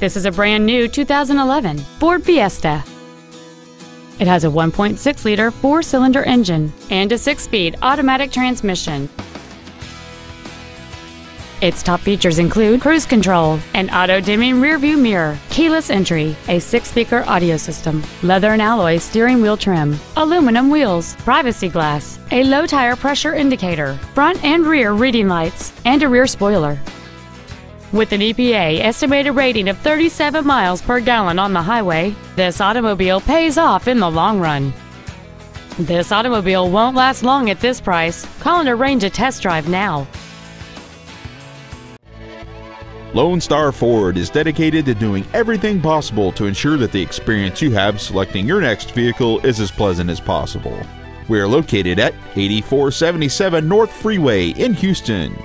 This is a brand new 2011 Ford Fiesta. It has a 1.6 liter four cylinder engine and a six speed automatic transmission. Its top features include cruise control, an auto-dimming rearview mirror, keyless entry, a six-speaker audio system, leather and alloy steering wheel trim, aluminum wheels, privacy glass, a low tire pressure indicator, front and rear reading lights, and a rear spoiler. With an EPA estimated rating of 37 miles per gallon on the highway, this automobile pays off in the long run. This automobile won't last long at this price. Call and arrange a test drive now. Lone Star Ford is dedicated to doing everything possible to ensure that the experience you have selecting your next vehicle is as pleasant as possible. We are located at 8477 North Freeway in Houston.